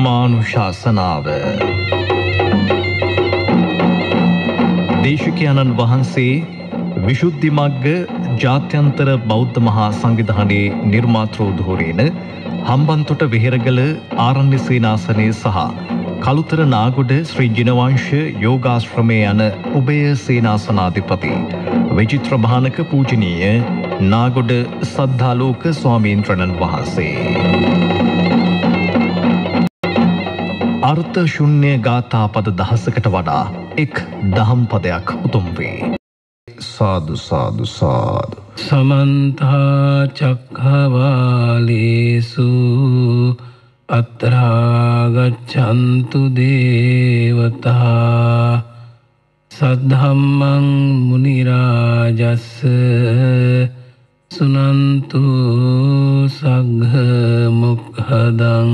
ධර්මානුශාසනාව දේශකයණන් වහන්සේ විශුද්ධි මග්ග ජාත්‍යන්තර බෞද්ධ මහා සංවිධානයේ නිර්මාතෘධූරේන හම්බන්තොට වෙහෙරගල ආරණ්‍ය සේනාසනය සහ කළුතර නාගොඩ ශ්‍රී ජිනවංශ යෝගාශ්‍රමය යන උභය සේනාසනාධිපති විචිත්‍ර භානක පූජනීය නාගොඩ සද්ධාලෝක ස්වාමීන්ද්‍රණන් වහන්සේ. අර්ථ ශුන්‍ය ගාථා පද දහසකට වඩා එක් දහම් පදයක් උතුම් වේ. සාදු සාදු සාදු. සමන්තා චක්හවාලේසු අත්‍රාගච්ඡන්තු දේවතා සද්ධම්මං මුනිරාජස්ස සුනන්තු සග්ග මොක්ඛදං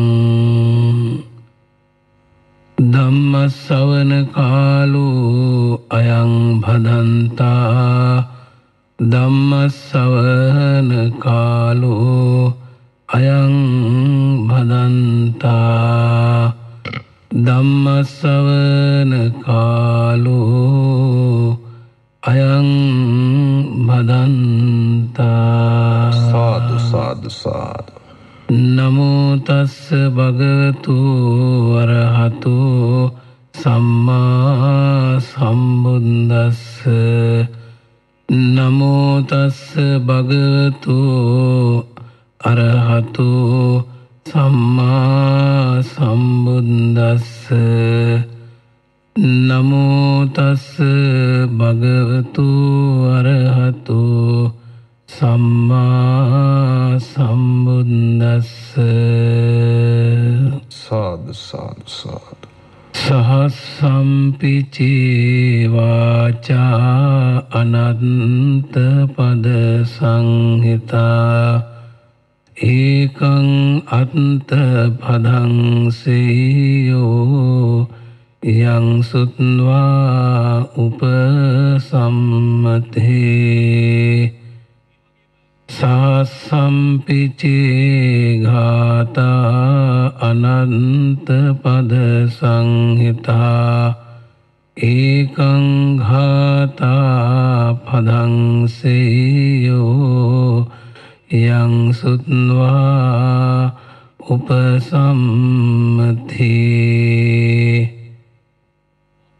ධම්මස්සවන කාලෝ අයං භදන්තා. ධම්මස්සවන කාලෝ අයං භදන්තා. ධම්මස්සවන කාලෝ අයං භදන්තා. සහසම්පිචේවාචා අනන්ත පද සංහිතා ඒකං අන්ත පදං සේයෝ යං සුත්වා උපසම්මතේ සාසම්පිචේ ගාතා අනන්ත පද සංහිතා ඒකං ඝාතා පදං සේයෝ යං සුත්වා උපසම්මතේ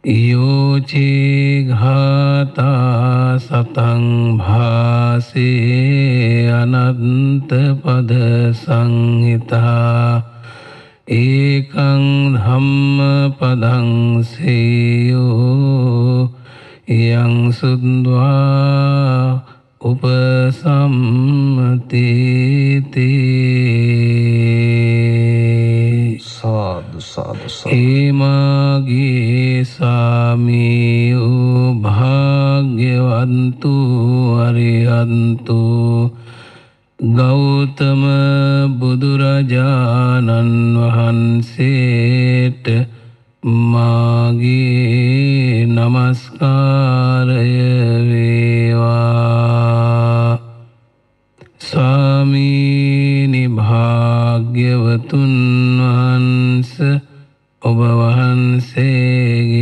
යෝචේඝාතා සතං භාසේ අනන්ත පද සංහිතා ඒකං ධම්ම පදං සේයෝ යං සුද්වා උපසම්මතේතේ සාදු සාදු ඒමාගේ සාමීයෝ භාග්‍යවන්තු අරිහන්තු ගෞතම බුදුරජාණන් වහන්සේට මාගේ නමස්කාරය වේවා. ස්වාමීනි භාග්‍යවතුන් වහන්ස ඔබ වහන්සේගේ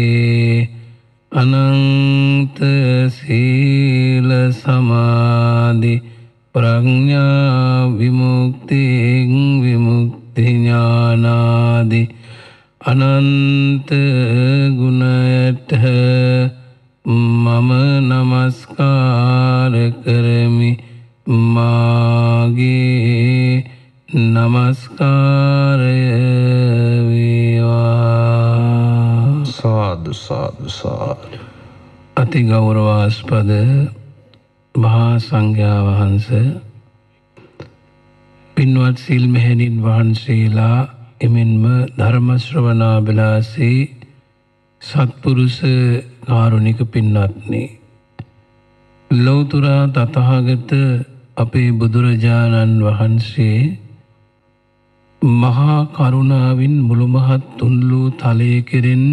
අනන්ත සීල සමාධි ප්‍රඥා විමුක්තියෙන් විමුක්ති ඥානාදි අනන්ත ගුණයට මම නමස්කාර කරමි. මාගේ නමස්කාරය වේවා. සාදු සාදු සාදු. අති ගෞරවාස්පද මහා සංඝයා වහන්ස පින්වත් සිල් මෙහෙණින් වහන්සේලා එමෙන්ම ධර්ම ශ්‍රවණාබිලාසී සත්පුරුෂ කාරුණික පින්වත්නි. ලෞතර තථාගත අපේ බුදුරජාණන් වහන්සේ මහා කරුණාවෙන් මුළුමහත් තුන්ලූ තලයේ කෙරෙන්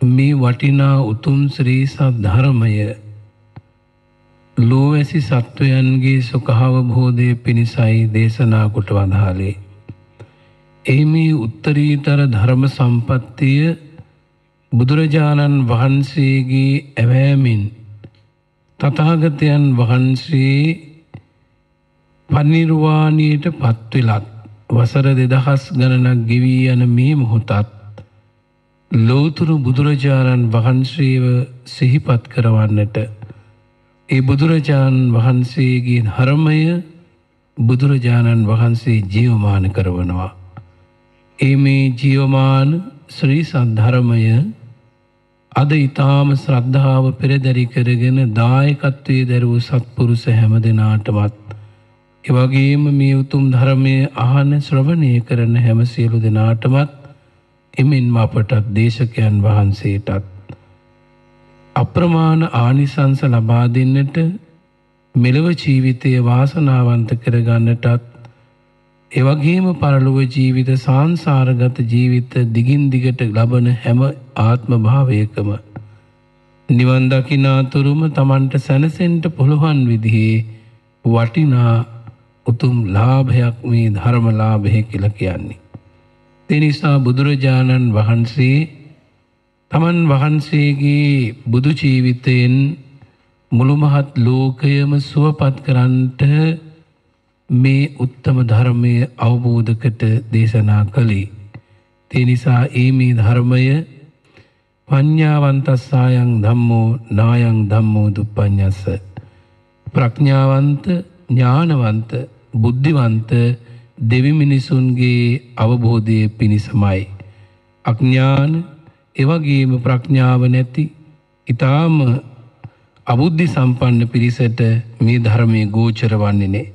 මේ වටිනා උතුම් ශ්‍රී සද්ධර්මය ලෝවැසි සත්වයන්ගේ සුඛාවබෝධය පිණිසයි දේශනා කොට වදාළේ. ඒ මේ උත්තරීතර ධර්ම සම්පත්තිය බුදුරජාණන් වහන්සේගේ ඇවෑමින් තථාගතයන් වහන්සේ පනිර්වාණයට පත්වෙලත් වසර දෙදහස් ගණනක් ගෙවී යන මේ මොහොතත් ලෝතුරු බුදුරජාණන් වහන්සේව සිහිපත් කරවන්නට ඒ බුදුරජාණන් වහන්සේගේ ධර්මය බුදුරජාණන් වහන්සේ ජීවමාන කරවනවා. ඒ මේ ජීවමාන ශ්‍රී සද්ධර්මය අද ඊ타ම ශ්‍රද්ධාව පෙරදරි කරගෙන දායකත්වයේ දරූ සත්පුරුෂ හැම දෙනාටමත් එවැගේම මේ උතුම් ධර්මයේ අහන ශ්‍රවණය කරන හැම සියලු දෙනාටමත් එමෙන්ම අපටත් දේශකයන් වහන්සේටත් අප්‍රමාණ ආනිසංස ලබා දෙන්නට මෙලව ජීවිතයේ වාසනාවන්ත කරගන්නටත් එවැගේම පරලොව ජීවිත සාංසාරගත ජීවිත දිගින් දිගට ලබන හැම ආත්ම භාවයකම නිවන් දකිනාතුරුම Tamanට සැනසෙන්න පුළුවන් විදිහේ වටිනා උතුම් ලාභයක් මේ ධර්ම ලාභය කියලා කියන්නේ. ඒ නිසා බුදුරජාණන් වහන්සේ තමන් වහන්සේගේ බුදු ජීවිතයෙන් මුළු මහත් ලෝකයම සුවපත් කරන්නට මේ උත්තම ධර්මය අවබෝධකට දේශනා කළේ. ඒ නිසා ඒ මේ ධර්මය පඤ්ඤාවන්තස්සායන් ධම්මෝ නායන් ධම්මෝ දුප්පඤ්ඤස්ස ප්‍රඥාවන්ත ඥානවන්ත බුද්ධිවන්ත දෙවි මිනිසුන්ගේ අවබෝධයේ පිණිසමයි අඥාන එවැගේම ප්‍රඥාව නැති ඊටාම අබුද්ධි සම්පන්න පිරිසට මේ ධර්මයේ ගෝචර වන්නේ නේ.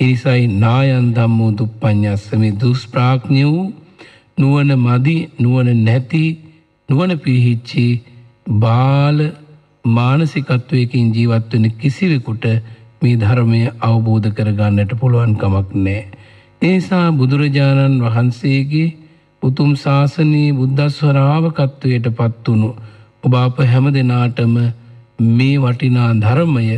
ඒ නිසායි නායන් ධම්මෝ දුප්පඤ්ඤස්ස මේ දුෂ්ප්‍රඥ වූ නුවණ මදි නුවණ නැති නුවණ පිරිහිච්චි බාල මානසිකත්වයකින් ජීවත් වෙන කිසිවෙකුට මේ ධර්මය අවබෝධ කරගන්නට පුළුවන් කමක් නැහැ. ඒ නිසා බුදුරජාණන් වහන්සේගේ උතුම් ශාසනයේ බුද්ධ ස්වරාවකත්වයට පත් වුණු ඔබ අප හැම දිනාටම මේ වටිනා ධර්මය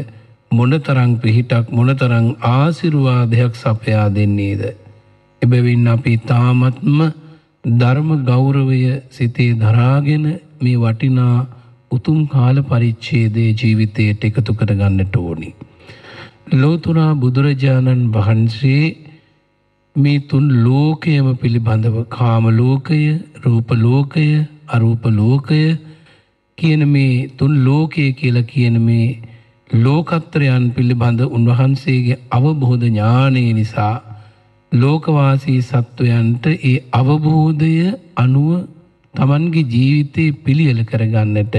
මොනතරම් පිහිටක් මොනතරම් ආශිර්වාදයක් සපයා දෙන්නේද එබැවින් අපි තාමත්ම ධර්ම ගෞරවය සිතේ දරාගෙන මේ වටිනා උතුම් කාල පරිච්ඡේදයේ ජීවිතයට එකතු කරගන්නට ඕනි. ලෝතුරා බුදුරජාණන් වහන්සේ මේ තුන් ලෝකයම පිළිබඳව කාම ලෝකය, රූප ලෝකය, අරූප ලෝකය කියන මේ තුන් ලෝකය කියලා කියන මේ ලෝකත්‍රයන් පිළිබඳ උන්වහන්සේගේ අවබෝධ ඥානය නිසා ලෝකවාසී සත්වයන්ට ඒ අවබෝධය අනුව Tamanගේ ජීවිතේ පිළියෙල කරගන්නට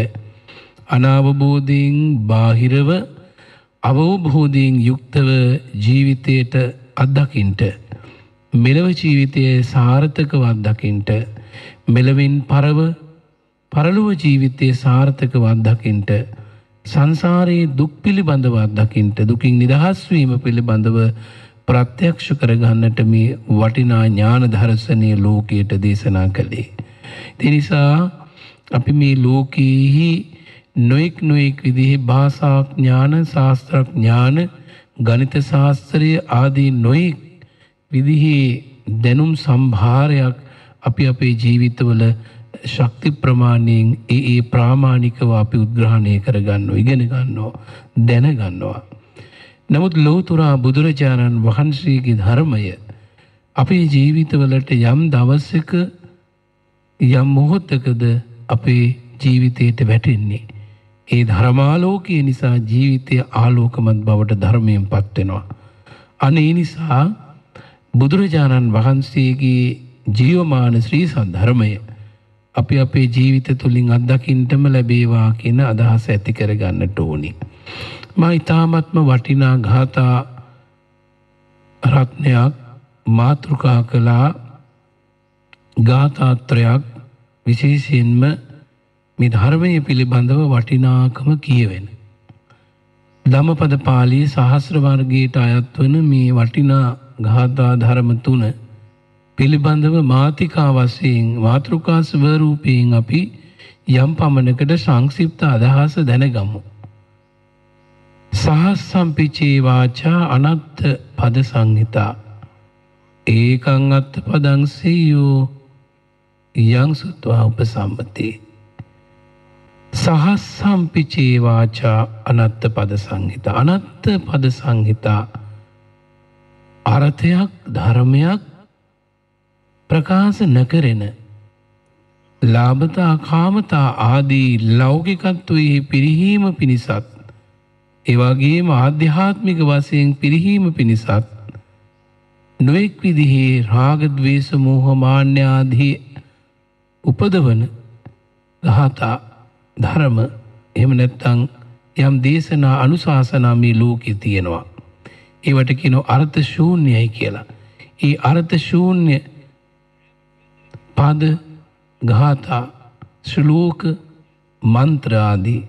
අනාවබෝධයෙන් බාහිරව අවබෝධයෙන් යුක්තව ජීවිතයට අත්දකින්ට මෙලව ජීවිතයේ සාර්ථකව අත්දකින්ට මෙලවින් පරව පරලොව ජීවිතයේ සාර්ථකව අත්දකින්ට සංසාරයේ දුක් පිළිබඳව අත්දකින්ට දුකින් නිදහස් වීම පිළිබඳව ප්‍රත්‍යක්ෂ කරගන්නට මේ වටිනා ඥාන දර්ශනීය ලෝකයට දේශනා කළේ. ඒ නිසා අපි මේ ලෝකයේහි නොඑක් නොඑක් විදිහේ භාෂා ඥාන, ශාස්ත්‍ර ඥාන, ගණිත ශාස්ත්‍රය ආදී නොඑක් විදිහේ දැනුම් සම්භාරයක් අපි අපේ ජීවිතවල ශක්ති ප්‍රමාණයෙන් ඒ ඒ ප්‍රාමාණිකව අපි උද්ග්‍රහණය කරගන්නවා ඉගෙන ගන්නවා දැනගන්නවා නමුත් ලෝතුරා බුදුරජාණන් වහන්සේගේ ධර්මය අපේ ජීවිතවලට යම් දවසක යම් මොහොතකද අපේ ජීවිතයට වැටෙන්නේ. ඒ ධර්මාලෝකය නිසා ජීවිතය ආලෝකමත් බවට ධර්මයෙන් පත් වෙනවා. අනේ නිසා බුදුරජාණන් වහන්සේගේ ජීවමාන ශ්‍රී සද්ධර්මය අපි අපේ ජීවිත තුළින් අත්දකින්නටම ලැබේවා කියන අදහස ඇති කරගන්නට ඕනි. මා ඊ타මත්ම වටිනා ගාථා රත්නයක් මාතෘකා කළා ගාථාත්‍රයක් විශේෂයෙන්ම මේ ධර්මයේ පිළිබඳව වටිනාකම කියවෙන. ධම්මපද පාළියේ සහස්‍ර වර්ගයට අයත් වන මේ වටිනා ගාථා ධර්ම තුන පිළිබඳව මාතිකා වශයෙන් මාතෘකා ස්වරූපයෙන් අපි යම් පමණකට සංක්ෂිප්ත අදහස දැනගමු. සහස්සම්පිචේ වාචා අනත්ත පද සංහිතා. ඒකං අත්ත පදං සෙය්‍යෝ යං සුත්වා උපසම්පති සහස්සම්පිචේ වාචා අනත්ත පද සංහිතා. අනත්ත පද සංහිතා අර්ථයක් ධර්මයක් ප්‍රකාශ නොකරෙන ලාභතා කාමතා ආදී ලෞකිකත්වයෙහි පිරිහීම පිණිසත් එවැගේම ආධ්‍යාත්මික වශයෙන් පිරිහීම පිණිසත් නොඑක් විදිහේ රාග ద్వේෂ මෝහ මාන්‍ය ආදී උපදවන ගහතා ධර්ම එහෙම නැත්නම් යම් දේශනා අනුශාසනා මේ ලෝකේ තියෙනවා. ඒවට කියනවා අර්ථ ශූන්‍යයි කියලා. ඒ අර්ථ ශූන්‍ය පද ගාථා ශ්ලෝක මන්ත්‍ර ආදී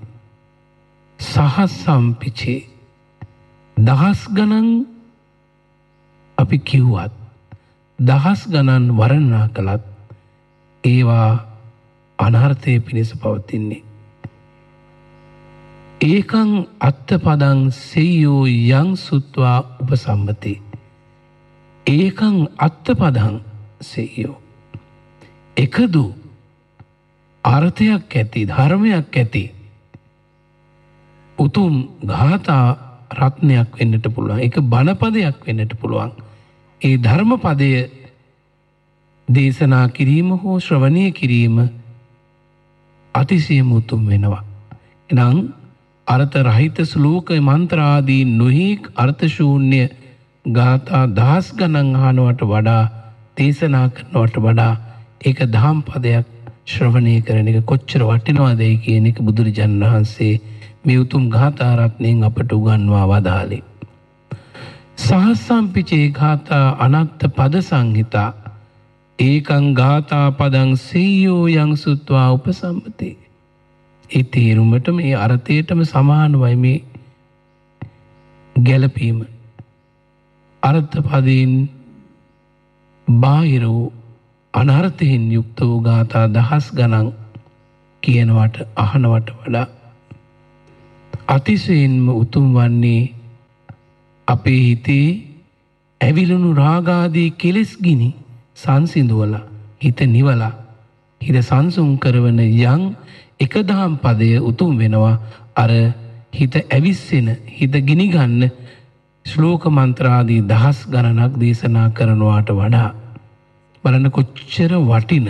සහස්සම්පිචේ දහස් ගණන් අපි කිව්වත් දහස් ගණන් වර්ණනා කළත් ඒවා අනර්ථය පිණිස පවතින්නේ ඒකං අත්තපදං සෙය්‍යෝ යං සුත්වා උපසම්මති. ඒකං අත්තපදං සෙය්‍යෝ. එකදු අර්ථයක් ඇති ධර්මයක් ඇති උතුම් ගාථා රත්නයක් වෙන්නට පුළුවන් එක බණපදයක් වෙන්නට පුළුවන්. ඒ ධර්මපදය දේශනා කිරීම හෝ ශ්‍රවණය කිරීම අතිසියම උතුම් වෙනවා. එනම් අර්ථ රහිත ශ්ලෝක මන්ත්‍රාදී නොහික් අර්ථශූන්‍ය ගාථා දහස් ගණන් අහනවට වඩා දේශනා කරනවට වඩා ඒක දහම් පදයක් ශ්‍රවණය කරන එක කොච්චර වටිනවදයි කියන එක බුදුරජාණන් වහන්සේ මේ උතුම් ගාථා රත්නයෙන් අපට උගන්වා වදාළේ. සහස්සම්පිචේ ගාථා අනත්ත පද සංහිතා ඒකං ගාථා පදං සෙය්‍යෝ යං සුත්වා උපසම්පතේ ඒ තේරුමට මේ අර්ථයටම සමානවයි මේ ගැලපීම. අර්ථපදයෙන් බාහිර වූ අනර්ථයෙන් යුක්ත වූ ගාථා දහස් ගණන් කියනවට අහනවට වඩා අතිශයින්ම උතුම් වන්නේ අපේ හිතේ ඇවිලුණු රාගාදී කෙලෙස් ගිනි සංසිඳුවලා හිත නිවලා හිත සංසුන් කරවන යම් එක දහම් පදය උතුම් වෙනවා. අර හිත ඇවිස්සෙන හිත ගිනිගන්න ශ්ලෝක මන්ත්‍රාදී දහස් ගණනක් දේශනා කරනවාට වඩා බලන්න කොච්චර වටින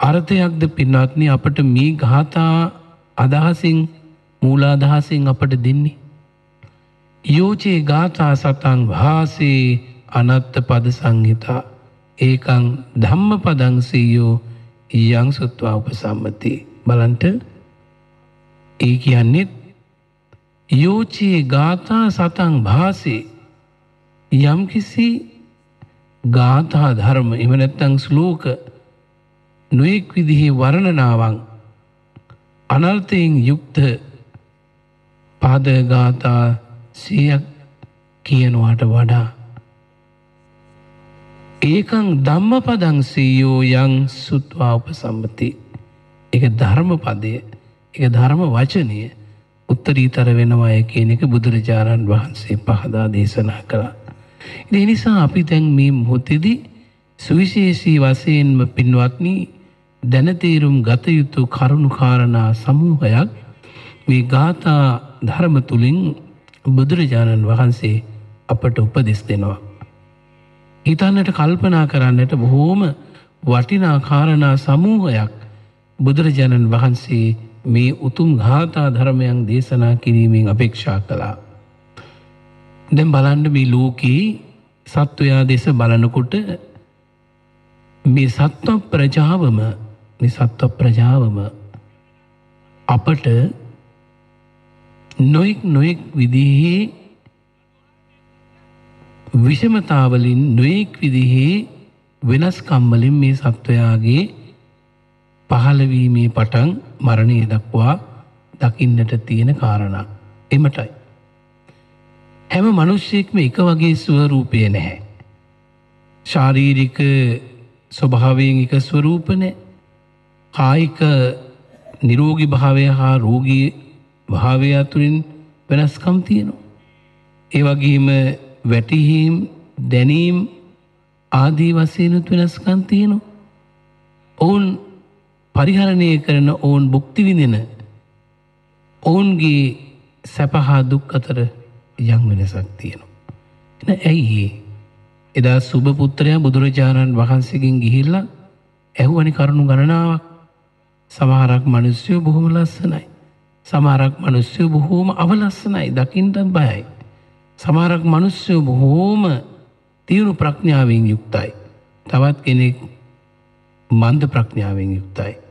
අර්ථයක්ද පින්වත්නි අපට මේ ගාථා අදහසින් මූලාදහසින් අපට දෙන්නේ? යෝචේ ගාථා සතං භාසේ අනත්ත පද සංහිතා. ඒකං ධම්ම පදං සීයෝ යං සුත්වා උපසම්මති. බලන්ට ඒ කියන්නේ යෝචේ ගාථා සතං භාසේ. යම්කිසි ගාථා ධර්ම එහෙම නැත්නම් ශ්ලෝක නොඑක් විදිහේ වර්ණනාවන් අනර්ථයෙන් යුක්ත පාද ගාථා සියක් කියනවාට වඩා ඒකං ධම්මපදං සීයෝ යං සුත්වා උපසම්පති ඒක ධර්මපදය ඒක ධර්ම වචනය උත්තරීතර වෙනවා කියන එක බුදුරජාණන් වහන්සේ පහදා දේශනා කළා. ඒ නිසා අපි දැන් මේ මොහොතේදී සුවිශේෂී වශයෙන්ම පින්වත්නි දැනතේරුම් ගත යුතු කරුණු කාරණා සමූහයක් මේ ගාථා ධර්ම තුලින් බුදුරජාණන් වහන්සේ අපට උපදෙස් දෙනවා. හිතන්නට කල්පනා කරන්නට බොහෝම වටිනා කාරණා සමූහයක් බුදුරජාණන් වහන්සේ මේ උතුම් ගාථා ධර්මයන් දේශනා කිරීමෙන් අපේක්ෂා කළා. දැන් බලන්න මේ ලෝකේ සත්වයා දෙස බලනකොට මේ සත්ව ප්‍රජාවම මේ සත්ව ප්‍රජාවම අපට නොයෙක් නොයෙක් විදිහේ විෂමතාවලින් නොයෙක් විදිහේ වෙනස්කම් වලින් මේ සත්වයාගේ පහළවීමේ පටන් මරණය දක්වා දකින්නට තියෙන කාරණා. එමටයි. හැම මනුෂ්‍යයෙක්ම එක වගේ ස්වරූපය නැහැ. ශාරීරික ස්වභාවයෙන් එක ස්වරූපන කායික නිරෝගි භාවය හා රෝගී භාවය අතුරින් වෙනස්කම් තියෙනවා. ඒ වගේම වැටිහීම් දැනීම් ආදී වශයෙන්ුත් වෙනස්කම් තියෙනවා. ඔවුන් පරිහරණය කරන ඔවුන් භුක්ති විඳින ඔවුන්ගේ සැප හා දුක් අතර යම් වෙනසක් තියෙනවා. එන ඇයි එදා සුබ පුත්‍රයා බුදුරජාණන් වහන්සේගෙන් ගිහිල්ලා ඇහුවනි කරුණු ගණනාවක් සමහරක් මිනිස්සු බොහොම ලස්සනයි. සමහරක් මිනිස්සු බොහෝම අවලස්සනයි දකින්නත් බයයි. සමහරක් මිනිස්සු බොහෝම තියුණු ප්‍රඥාවෙන් යුක්තයි. තවත් කෙනෙක් මන්ද ප්‍රඥාවෙන් යුක්තයි.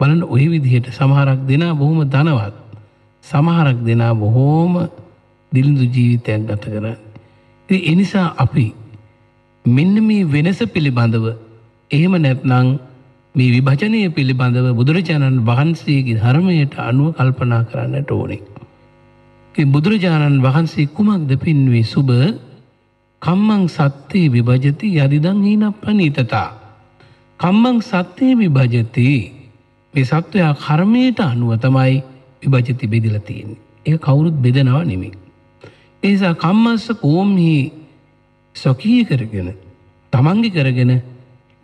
බලන්න ওই විදිහට සමහරක් දෙනා බොහොම ධනවත්. සමහරක් දෙනා බොහෝම දිලිඳු ජීවිතයක් ගත කරන්නේ. ඉතින් ඒ නිසා අපි මෙන්න මේ වෙනස පිළිබඳව එහෙම නැත්නම් මේ විභජනය පිළිබඳව බුදුරජාණන් වහන්සේගේ ධර්මයට අනුව කල්පනා කරන්නට ඕනේ. ඒ බුදුරජාණන් වහන්සේ කුමක්ද පින්වේ සුබ කම්මං සත්‍යයේ විභජති යදිදං හීන ප්‍රනීතතා. කම්මං සත්‍යයේ විභජති මේ සත්වයා කර්මයට අනුව තමයි විභජති බෙදලා තියෙන්නේ. ඒක කවුරුත් බෙදනවා නෙමෙයි. ඒ නිසා කම්මස්ස කෝම්හි ස්වකීය කරගෙන තමන්ගේ කරගෙන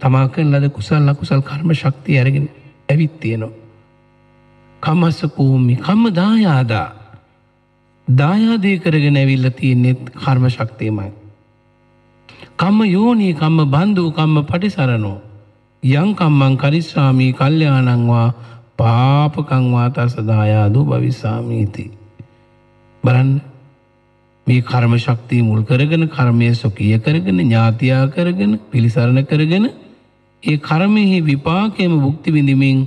තමා කරන ලද කුසල් අකුසල් කර්ම ශක්තිය අරගෙන ඇවිත් තියෙනවා. කම්මස්ස කෝම්හි කම්ම දායාදා දායාදේ කරගෙන ඇවිල්ලා තියෙන්නේ කර්ම ශක්තියමයි. කම්ම යෝනී කම්ම බන්ධු කම්ම පටිසරණෝ යං කම්මං කරිස්සාමී කල්යාණංවා පාපකංවා තස දායාදෝ භවිස්සාමීති. බලන්න මේ කර්ම ශක්තිය මුල් කරගෙන කර්මය සොකිය කරගෙන ඥාතියා කරගෙන පිළිසරණ කරගෙන ඒ කර්මෙහි විපාකයම භුක්ති විඳිමින්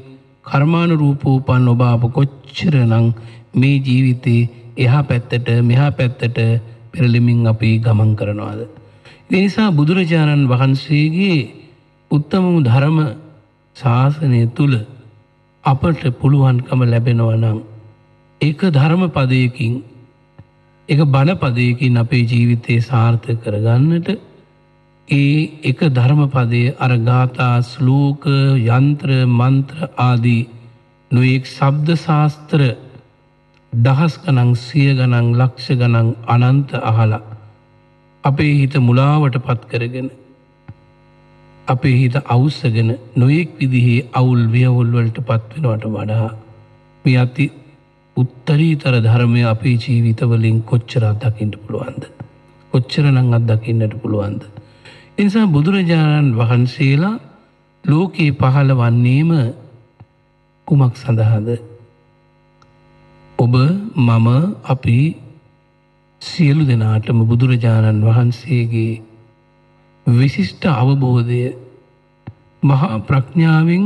කර්මානුරූපෝපන් ඔබ අප කොච්චරනම් මේ ජීවිතේ එහා පැත්තට මෙහා පැත්තට පෙරලිමින් අපි ගමන් කරනවාද. ඒ නිසා බුදුරජාණන් වහන්සේගේ උත්තම ධර්ම ශාසනය තුල අපට පුළුවන්කම ලැබෙනවා නම් ඒක ධර්ම පදයකින් එක බණපදයකින් අපේ ජීවිතය සාර්ථක කරගන්නට ඒ එක ධර්මපදය අර ගාථා ශ්ලෝක යන්ත්‍ර මන්ත්‍ර ආදී නොයෙක් ශබ්ද ශාස්ත්‍ර දහස් ගණන් සිය ගණන් ලක්ෂ ගණන් අනන්ත අහලා අපේ හිත මුලාවට පත් කරගෙන අපේ හිත අවුස්සගෙන නොයෙක් විදිහේ අවුල් වියවුල් වලට පත් වෙනවට වඩා මේ අති උත්තරීතර ධර්මය අපේ ජීවිතවලින් කොච්චර අත්දකින්න පුළුවන්ද? කොච්චරනම් අත්දකින්නට පුළුවන්ද? ඒ නිසා බුදුරජාණන් වහන්සේලා ලෝකේ පහළ වන්නේම කුමක් සඳහාද? ඔබ මම අපි සියලු දෙනාටම බුදුරජාණන් වහන්සේගේ විශිෂ්ට අවබෝධය මහා ප්‍රඥාවෙන්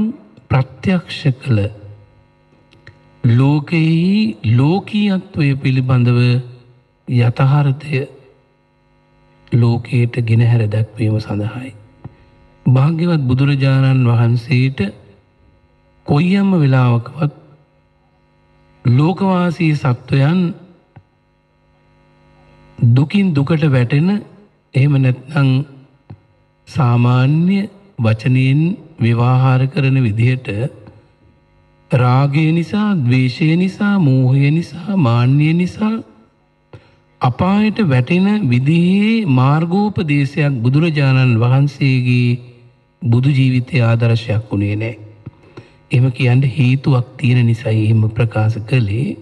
ප්‍රත්‍යක්ෂ කළ ලෝකයෙහි ලෝකීයත්වය පිළිබඳව යථහාරතය ලෝකයට ගෙනහැර දැක්වීම සඳහායි. භාග්‍යවත් බුදුරජාණන් වහන්සේට කොයියම්ම වෙලාවකවත් ලෝකවාසී සත්වයන් දුකින් දුකට වැටෙන එහෙම නැත්නම් සාමාන්‍ය වචනයෙන් විවාහාර කරන විදිහට රාගය නිසා, ద్వේෂය නිසා, මෝහය නිසා, මාන්නය නිසා අපායට වැටෙන විදිහේ මාර්ගෝපදේශයක් බුදුරජාණන් වහන්සේගේ බුදු ජීවිතයේ ආදර්ශයක් වුණේ නැහැ. එහෙම කියන්න හේතුවක් තියෙන නිසායි එහෙම ප්‍රකාශ කළේ.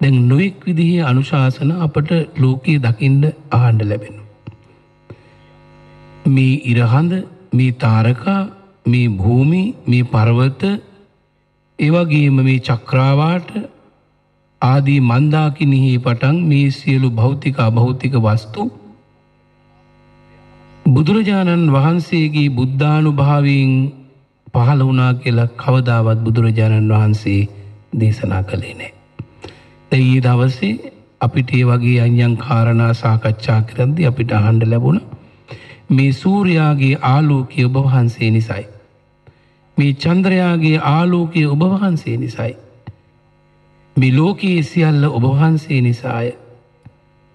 දැන් නොඑක් විදිහේ අනුශාසන අපට ලෝකයේ දකින්න අහන්න ලැබෙනවා. මේ ඉරහඳ, මේ තාරකා, මේ භූමි, මේ පර්වත ඒවගේම මේ චක්‍රාවාට ආදී මන්දාකිනෙහි පටන් මේ සියලු භෞතික අභෞතික වස්තු බුදුරජාණන් වහන්සේගේ බුද්ධානුභාවයෙන් පහළ වුණා කියලා කවදාවත් බුදුරජාණන් වහන්සේ දේශනා කළේ නෑ. ඊයේ දවසේ අපිට ඒ වගේ අන්‍යං කාරණා සාකච්ඡා කරද්දී අපිට අහන්න ලැබුණ මේ සූර්යාගේ ආලෝකය ඔබ වහන්සේ නිසායි. මේ චන්ද්‍රයාගේ ආලෝකය ඔබ වහන්සේ නිසයි. මේ ලෝකයේ සියල්ල ඔබ වහන්සේ නිසාය.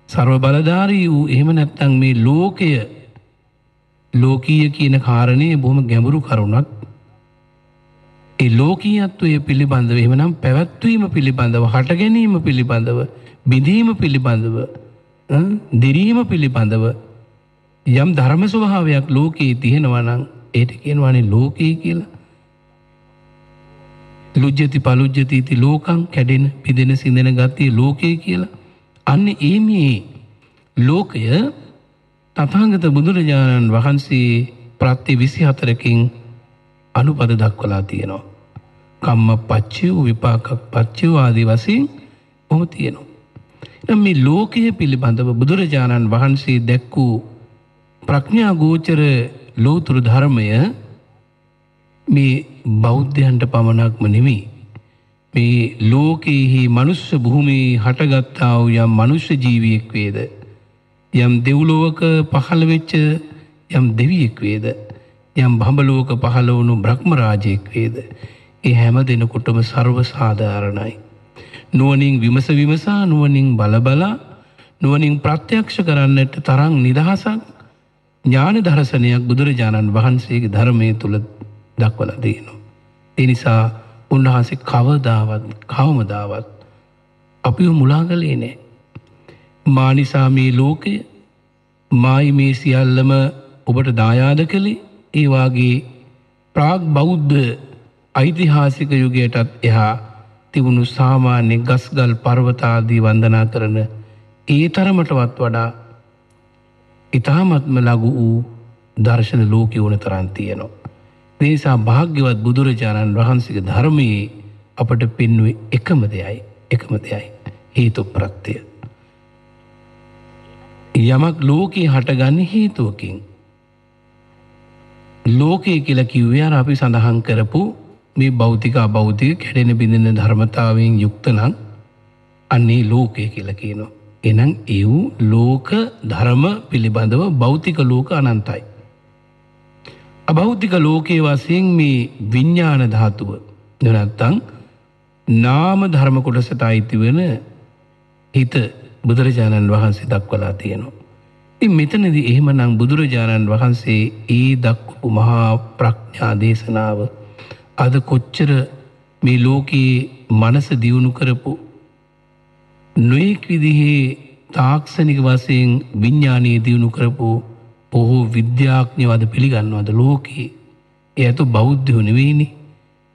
සර්ව බලධාරී වූ එහෙම නැත්තං මේ ලෝකය ලෝකීය කියන කාරණය බොහොම ගැඹුරු කරුණක්. ඒ ලෝකීයත්වය පිළිබඳව එහෙමනම් පැවැත්වීම පිළිබඳව හට ගැනීම පිළිබඳව බිඳීම පිළිබඳව දිරීම පිළිබඳව යම් ධර්ම ස්වභාවයක් ලෝකයේ තියෙනවා නම් ඒට කියනවානේ ලෝකයේ කියලා. ලුජ්ජති පලුජ්ජති ඉති ලෝකං කැඩෙන පිදෙන සිඳෙන ගතිය ලෝකය කියලා. අන්න ඒ මේ ලෝකය තථාගත බුදුරජාණන් වහන්සේ ප්‍රත්‍ය 24කින් අනුපද දක්වලා තියෙනවා. කම්ම පච්චය විපාකක් පච්චය ආදී වශයෙන් ඔහොම තියෙනවා. එනම් මේ ලෝකය පිළිබඳව බුදුරජාණන් වහන්සේ දැක් වූ ප්‍රඥා ගෝචර ලෝතුරු ධර්මය මේ බෞද්ධයන්ට පමණක්ම නෙමෙයි. මේ ලෝකයේහි මනුෂ්‍ය භූමියේ හටගත්තා වූ යම් මනුෂ්‍ය ජීවියෙක් වේද? යම් දෙව්ලොවක පහළ වෙච්ච යම් දෙවියෙක් වේද? යම් බඹලෝක පහළ වුණු බ්‍රහ්ම රාජයෙක් වේද? ඒ හැම දෙනෙකුටම ਸਰව සාධාරණයි නුවණින් විමස විමසා නුවණින් බලබලා නුවණින් ප්‍රත්‍යක්ෂ කරන්නට තරම් නිදහසක් ඥාන දර්ශනයක් බුදුරජාණන් වහන්සේගේ ධර්මයේ තුල දක්වලා තියෙනවා. ඒ නිසා උන්වහන්සේ කවදාවත් කවමදාවත් අපිව මුලා කළේ නැහැ. මා නිසා මේ ලෝකය මායි මේ සියල්ලම ඔබට දායාද කළේ ඒ වාගේ ප්‍රාග් බෞද්ධ ඓතිහාසික යුගයටත් එහා තිබුණු සාමාන්‍ය ගස්ගල් පර්වත ආදී වන්දනා කරන ඒ තරමටවත් වඩා ඊ타මත්ම ලඝු වූ දර්ශන ලෝකේ වුණ තරම් තියෙනවා. ඒ නිසා භාග්‍යවත් බුදුරජාණන් වහන්සේගේ ධර්මයේ අපට පෙන්වුවේ එකම දෙයයි එකම දෙයයි හේතු ප්‍රත්‍යය. යමක් ලෝකේ හටගන්නේ හේතුවකින්. ලෝකය කියලා කිව්වේ අර අපි සඳහන් කරපු මේ භෞතික අභෞතික කැඩෙන බිඳෙන ධර්මතාවයෙන් යුක්ත නම් අන්නේ ලෝකය කියලා කියනවා. එනම් ඒ වූ ලෝක ධර්ම පිළිබඳව භෞතික ලෝක අනන්තයි. අභෞතික ලෝකයේ වශයෙන් මේ විඤ්ඥාන ධාතුව නැත්තං නාම ධර්ම කොටසට අයිති වෙන හිත බුදුරජාණන් වහන්සේ දක්වලා තියෙනවා. ඉතින් මෙතනදී එහෙමනම් බුදුරජාණන් වහන්සේ ඒ දක්වපු මහා ප්‍රඥා දේශනාව අද කොච්චර මේ ලෝකයේ මනස දියුණු කරපු නොයෙක් විදිහේ තාක්ෂණික වශයෙන් විඤ්ඥානයේ දියුණු කරපු බොහෝ විද්‍යාඥයෝ අද පිළිගන්නවද ලෝකයේ ඒ ඇතු බෞද්ධයෝ නෙවෙයිනි.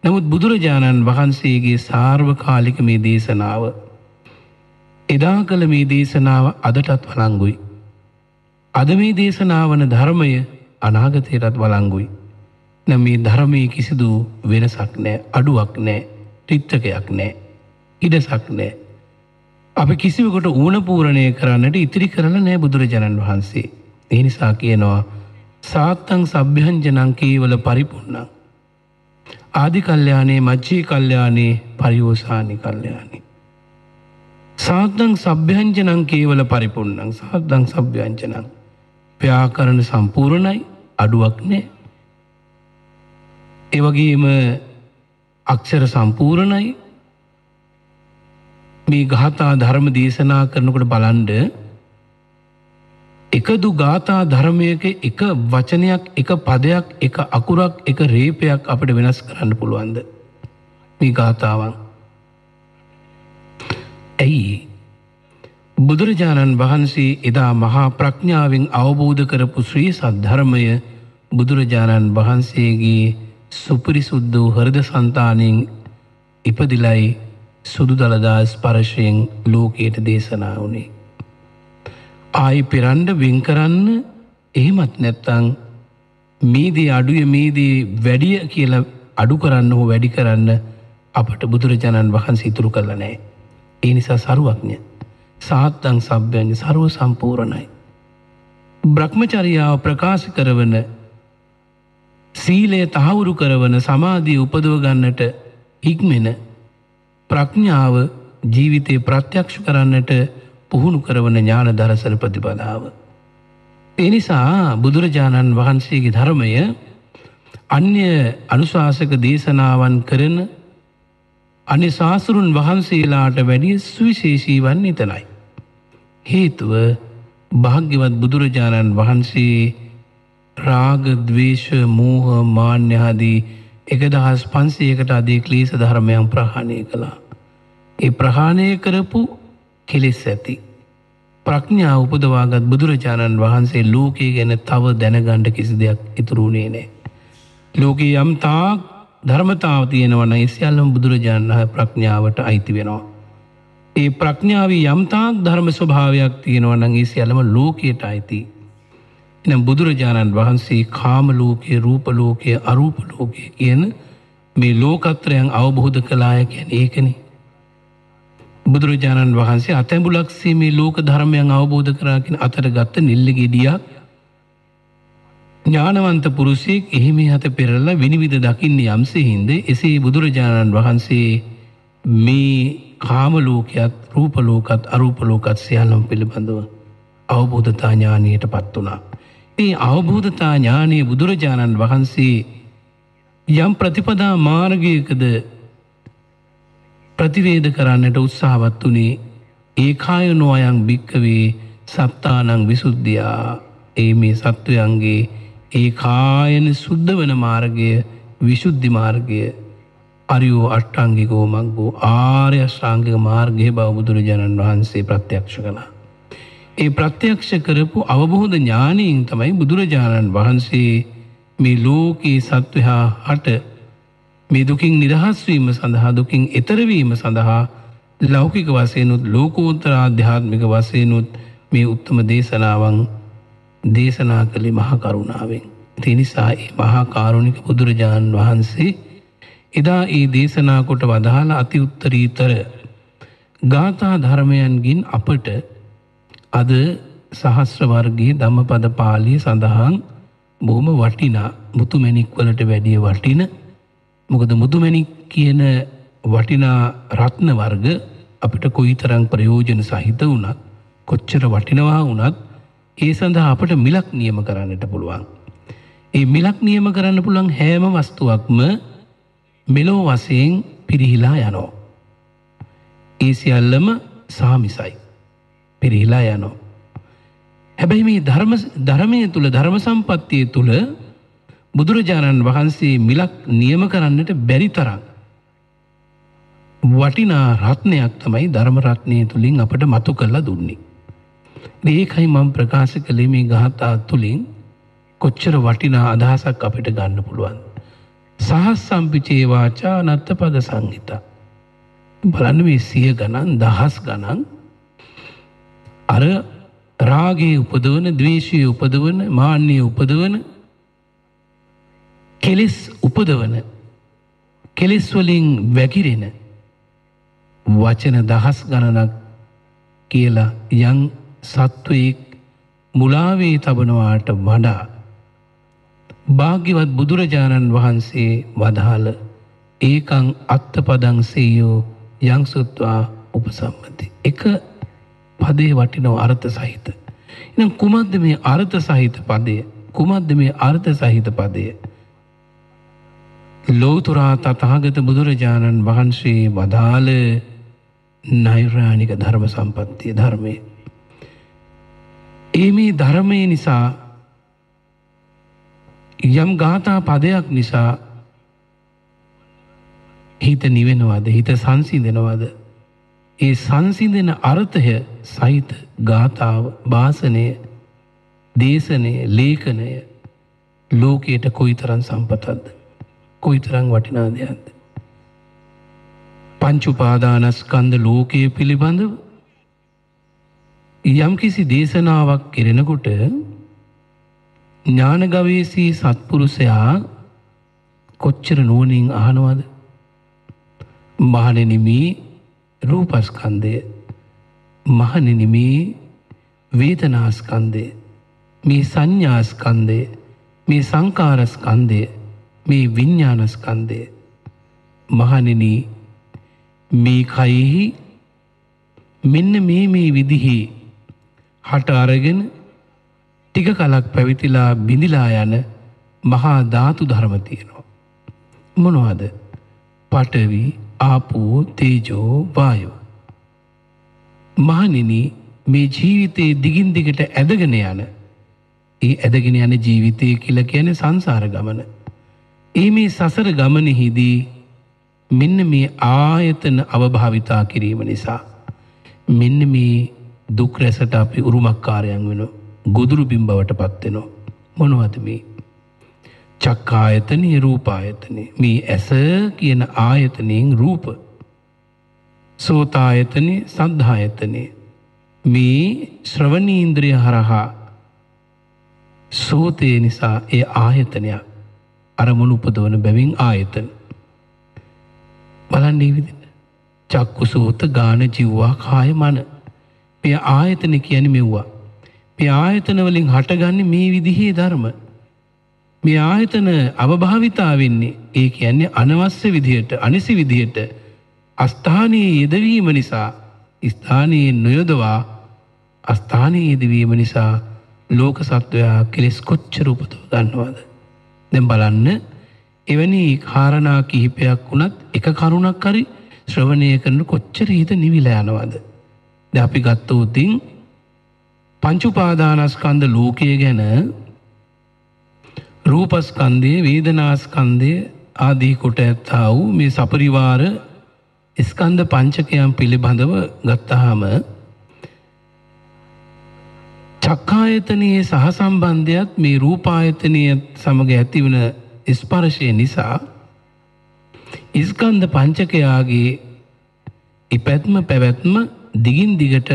නමුත් බුදුරජාණන් වහන්සේගේ සාර්වකාලික මේ දේශනාව එදා කළ මේ දේශනාව අදටත් වළංගුයි. අද මේ දේශනාවන ධර්මය අනාගතයටත් වළංගුයි. නැ මේ ධර්මයේ කිසිදු වෙනසක් නෑ අඩුවක් නෑ ටිත්තකයක් නෑ ඉඩසක් නෑ. අපි කිසිවකට ඌන පූරණය කරන්නට ඉතිරි කරන නෑ බුදුරජාණන් වහන්සේ. ඒ නිසා කියනවා සාත්තං සභ්‍යංජනං කේවල පරිපුන්නං. ආදි කල්්‍යයානේ මජ්ජී කල්්‍යයානේ පරියෝසානි කල්්‍යයානි. සාත්තං සභ්‍යංජනං කේවල පරිපුන්නං සාත්තං සභ්‍යංජනං ප්‍යාකරණ සම්පූර්ණයි අඩුවක් නෑ. එවගේම අක්ෂර සම්පූර්ණයි මේ ගාථා ධර්ම දේශනා කරනකොට බලන්ඩ එකදු ගාථා ධර්මයක එක වචනයක් එක පදයක් එක අකුරක් එක රේපයක් අපට වෙනස් කරන්න පුළුවන්ද? මේ ගාථාවන් ඇයි? බුදුරජාණන් වහන්සේ එදා මහා ප්‍රඥාවෙන් අවබෝධ කරපු ශ්‍රී සද්ධර්මය බුදුරජාණන් වහන්සේගේ සුපිරිසුද්ද වූ හෘද සන්තානයෙන් ඉපදිලයි සුදු දළදා ස්පර්ශයෙන් ලෝකයට දේශනා වුණේ. ආයි පෙරන්ඩ වෙන් කරන්න එහෙමත් නැත්තං මේදී අඩුය මේදී වැඩිය කියලා අඩු කරන්න හෝ වැඩි කරන්න අපට බුදුරජාණන් වහන්සේ ඉතුරු කරල නෑ. ඒ නිසා සරුවක්ඥ සාත්තං සභ්‍යඥ සරුව සම්පූරණයි. බ්‍රහ්මචරියාව ප්‍රකාශ කරවන සීලය තහවුරු කරවන සමාධී උපදව ගන්නට ඉක්මෙන ප්‍රඥාව ජීවිතය ප්‍රත්‍යක්ෂ කරන්නට පුහුණු කරවන ඥාන දරසන ප්‍රතිපදාව. එනිසා බුදුරජාණන් වහන්සේගේ ධර්මය අන්‍ය අනුශාසක දේශනාවන් කරන අනිශාසුරුන් වහන්සේලාට වැඩිය සුවිශේෂී වන්නේ එතනයි. හේතුව භාග්‍යවත් බුදුරජාණන් වහන්සේ රාග දවේශ මෝහ මාන්‍යහදී එක දහස් පන්සයකට අධේ ක්ලේස ධර්මයන් ප්‍රහාණය කළා. ඒ ප්‍රහාණය කරපු කෙලෙස් ඇති. ප්‍රඥා උපදවාගත් බුදුරජාණන් වහන්සේ ලෝකයේ ගැන තව දැනගණ්ඩ කිසි දෙයක් ඉතුරුණේ නෑ. ලෝකයේ යම් තාක් ධර්මතාව තියෙනවන එසියල්ලම් බුදුරජාණන් වහන්සේ ප්‍රඥාවට අයිති වෙනවා. ඒ ප්‍රඥාවී යම්තාක් ධර්ම ස්වභාවයක් තියෙනවනං ඒ සියල්ලම ලෝකයට අයිති. එනම් බුදුරජාණන් වහන්සේ කාම ලෝකයේ රූප ලෝකයේ අරූප ලෝකය කියන මේ ලෝකත්‍රයන් අවබෝධ කලාය කියන ඒකනේ. බුදුරජාණන් වහන්සේ අතැඹුලක්සේ මේ ලෝක ධර්මයන් අවබෝධ කරාගෙන අතට ගත්ත නිල්ල ගෙඩියක් ඥානවන්ත පුරුෂයෙක් එහෙම හත පෙරලා විනිවිධ දකින්න යම්සේ හින්ද එසේ බුදුරජාණන් වහන්සේ මේ කාමලෝකයත් රූපලෝකත් අරූපලෝකත් සියල්ලම් පිළිබඳව අවබෝධතා ඥානයට පත් වුණා. ඒ අවබෝධතා ඥානය බුදුරජාණන් වහන්සේ යම් ප්‍රතිපදා මාර්ගයකද ප්‍රතිවේද කරන්නට උත්සාහවත් වනේ ඒ කායනෝ අයන් භික්කවේ සත්තානං විසුද්ධියා ඒ මේ සත්වයන්ගේ ඒ කායන සුද්ධ වන මාර්ගය විශුද්ධි මාර්ගය අරියෝ අට්ටංගිකෝ මක්ගෝ ආර්ය ශ්‍රාංගික මාර්ගය බව බුදුරජාණන් වහන්සේ ප්‍රත්‍යක්ෂ කළා. ඒ ප්‍රත්‍යක්ෂ කරපු අවබෝධ ඥානයෙන් තමයි බුදුරජාණන් වහන්සේ මේ ලෝකයේ සත්වයා හට මේ දුකින් නිදහස්වීම සඳහා දුකින් එතරවීම සඳහා ලෞකික වසයනුත් ලෝකෝත්තර ආධ්‍යාත්මික වසයනුත් මේ උත්තම දේශනාවන් දේශනා කළේ මහා කරුණාවෙන්. තිනිසා ඒ මහා කාරුණික බුදුරජාණන් වහන්සේ එදා ඒ දේශනා කොට වදාළ අති උත්තරීතර ගාථා ධර්මයන්ගින් අපට අද සහස්්‍ර වර්ගයේ ධම්මපද පාලිය සඳහන් බොහොම වටිනා මුතුමැණික් වලට වැඩිය වටින මොකද මුතුමැණික් කියන වටිනා රත්න වර්ග අපිට කොයිතරම් ප්‍රයෝජන සහිත වුණත් කොච්චර වටිනවා වුණත් ඒ සඳහා අපට මිලක් නියම කරන්නට පුළුවන්. ඒ මිලක් නියම කරන්න පුළුවන් හැම වස්තුවක්ම මෙලෝ වශයෙන් පිරිහිලා යනෝ. ඒ සියල්ලම සාමිසයි. පිරිහිලා යනෝ. හැබැයි මේ ධර්ම ධර්මය තුළ ධර්ම සම්පත්තිය තුළ බුදුරජාණන් වහන්සේ මිලක් නියම කරන්නට බැරි තරම්. වටිනා රත්නයක් තමයි ධර්මරත්නය තුළින් අපට මතු කරලා දුන්නේ. ඒකයි මම ප්‍රකාශ කළේ මේ ගාථා තුළින් කොච්චර වටිනා අදහසක් අපිට ගන්න පුළුවන්. සහස් සම්පිචේ වාචා නත්ත පද සංහිතා. බලන්න මේ සිය ගණන් දහස් ගණන් අර රාගේ උපදවන ද්වේශය උපදවන මාන්‍යය උපදවන කෙලෙස් උපදවන කෙලෙස් වලින් වැකිරෙන වචන දහස් ගණනක් කියලා යං සත්වයෙක් මුලාවේ තබනවාට වඩා භාග්‍යවත් බුදුරජාණන් වහන්සේ වදාළ ඒකං අත්තපදං සේයෝ යංසුත්වා උපසම්මති. එක පදේ වටිනව අර්ථ සහිත. එනම් කුමක්ද මේ අර්ථ සහිත පදය කුමක්ද මේ අර්ථ සහිත පදය. ලෝතුරා තතාගත බුදුරජාණන් වහන්සේ වදාළ නෛර්ානික ධර්ම සම්පත්තිය ධර්මය. ඒ මේ ධර්මය නිසා යම් ගාථා පදයක් නිසා හිත නිවෙනවද හිත සංසිඳනවද ඒ සංසිඳන අර්ථය සහිත ගාථාව භාසනය දේශනය ලේඛනය ලෝකයට කොයිතරම් සම්පතක්ද? කොයිතරම් වටිනා දෙයක්ද පංච උපාදානස්කන්ධ ලෝකයේ පිළිබඳව යම්කිසි දේශනාවක් කෙරෙනකොට ඥානගවේසී සත්පුරුෂයා කොච්චර නුවණින් අහනවද? මහණෙනි මේ රූපස්කන්ධය මහණෙනි මේ වේදනාස්කන්ධය මේ සංඥාස්කන්ධය මේ සංකාරස්කන්ධය මේ විඤ්ඥානස්කන්ධය මහණෙනි මේ කයෙහි මෙන්න මේ මේ විදිහි හට අරගෙන ටික කලක් පැවිතිලා බිඳිලා යන මහා ධාතු ධර්ම තියෙනවා. මොනවද? පඨවි, ආපෝ, තේජෝ, වායෝ. මහණෙනි මේ ජීවිතේ දිගින් දිගට ඇදගෙන යන ඒ ඇදගෙන යන ජීවිතය කියලා කියන්නේ සංසාර ගමන. ඒ මේ සසර ගමනෙහිදී මෙන්න මේ ආයතන අවභාවිතා කිරීම නිසා මෙන්න මේ දුක් රැසට අපි උරුමක්කාරයන් වෙන ගොදුරු බිම්බවට පත්වෙනවා. මොනවද මේ. චක්කායතනය රූපායතනය මේ ඇස කියන ආයතනයෙන් රූප. සෝතායතනය සද්ධායතනය මේ ශ්‍රවණීන්ද්‍රිය හරහා සෝතය නිසා ඒ ආයතනයක් අරමුණු උපදවන බැවින් ආයතන. බලන්නේ විදිහට. චක්කු සෝත ගාන ජීවවා කාය මන. මේ ආයතන කියන්නේ මෙව්වා. මේ ආයතන වලින් හටගන්නේ මේ විදිහේ ධර්ම. මේ ආයතන අවභාවිතා වෙන්නේ ඒ කියන්නේ අනවශ්‍ය විදිහට අනිසි විදිහට අස්ථානයේ යෙදවීම නිසා ස්ථානයේ නොයොදවා අස්ථානයේ යෙදවීම නිසා ලෝක සත්වයා කෙලෙස් කොච්චර උපදව ගන්නවද? දැන් බලන්න එවැනි කාරණා කිහිපයක් වුණත් එක කරුණක් හරි ශ්‍රවණය කරන කොච්චර හිත නිවිලා යනවද? දැන් අපි ගත්තොතින් පංච උපාදානස්කන්ධ ලෝකය ගැන රූපස්කන්ධය වේදනාස්කන්ධය ආදී කොට ඇත්තා වූ මේ සපරිවාර ස්කන්ධ පංචකයන් පිළිබඳව ගත්තාම චක්කායතනයේ සහසම්බන්ධයත් මේ රූපායතනය සමග ඇතිවන ස්පර්ශය නිසා ස්කන්ධ පංචකයාගේ ඉපැත්ම පැවැත්ම දිගින් දිගට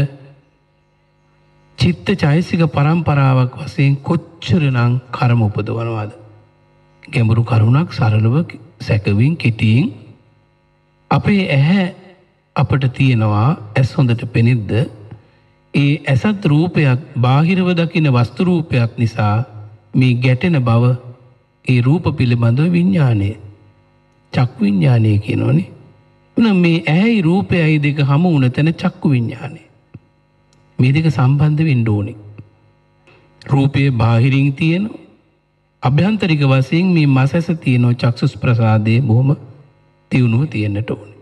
චිත්ත චෛසික පරම්පරාවක් වශයෙන් කොච්චරනම් කර්ම උපදවනවාද? ගැඹුරු කරුණක් සරලව සැකවින් කෙටියෙන්. අපේ ඇහැ අපට තියෙනවා ඇස් හොඳට පෙනෙද්ද? ඒ ඇසත් රූපයක් බාහිරව දකින වස්තු රූපයක් නිසා මේ ගැටෙන බව ඒ රූප පිළිබඳව විඤ්ඥානය චක්කු විඤ්ඥානය කියනවනේ. එනම් මේ ඇයි රූපයයි දෙක හම වුණ තැන චක්කු විඤ්ඥානය මේ දෙක සම්බන්ධ වෙන්ඩෝනේ රූපය බාහිරින් තියෙන අභ්‍යන්තරික වසයෙන් මේ මසැස තියනෝ චක්සුස් ප්‍රසාදය බොහොම තියුණුව තියෙන්න්නට ඕනේ.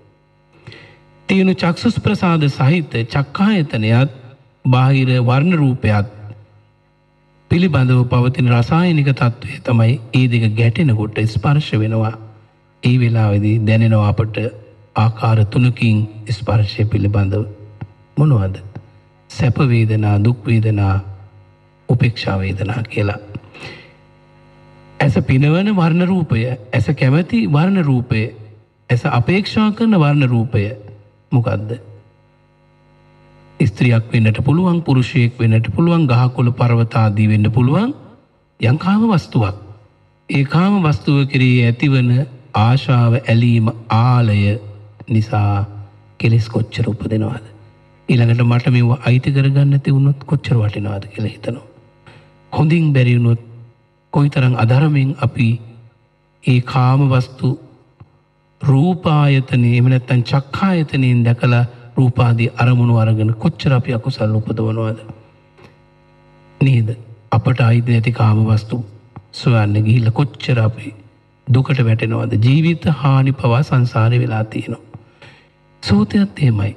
තියුණු චක්සුස් ප්‍රසාද සහිත චක්කායතනයත් බාහිර වර්ණ රූපයක් පිළිබඳව පවතින රසායනික තත්ත්වය තමයි ඒ දෙක ගැටෙනකොට ස්පර්ශ වෙනවා. ඒ වෙලාවේදී දැනෙනවා අපට ආකාර තුනකින් ස්පර්ශය පිළිබඳව මොනවද? සැප වේදනා, දුක් වේදනා, උපේක්ෂා වේදනා කියලා. ඇස පිනවන වර්ණ රූපය, ඇස කැමැති වර්ණ රූපය, ඇස අපේක්ෂා කරන වර්ණ රූපය මොකද්ද? ස්ත්‍රියක් වෙන්නට පුළුවන් පුරුෂයෙක් වෙන්නට පුළුවන් ගහකොළ පර්වතාදී වෙන්න පුළුවන් යම් කාම වස්තුවක්. ඒ කාම වස්තුව කෙරෙහි ඇතිවන ආශාව ඇලීම ආලය නිසා කෙලෙස් කොච්චර උපදිනවද? ඊළඟට මට මෙව අයිති කරගන්න තියුණොත් කොච්චර වටිනවද කියලා හිතනවා. හොඳින් බැරි වුණොත් කොයිතරම් අධර්මයෙන් අපි ඒ කාම වස්තු රූපායතනේ එහෙම නැත්නම් චක්ඛායතනෙන් දැකලා රූපාදී අරමුණු අරගෙන කොච්චර අපි අකුසල් උපදවනවද? නේද? අපට අයිති නැති කාමවස්තු සොයන්න ගිහිල්ලා කොච්චර අපි දුකට වැටෙනවද? ජීවිත හානි පවා සංසාරේ වෙලා තියෙනවා. සෝතයත් එහෙමයි.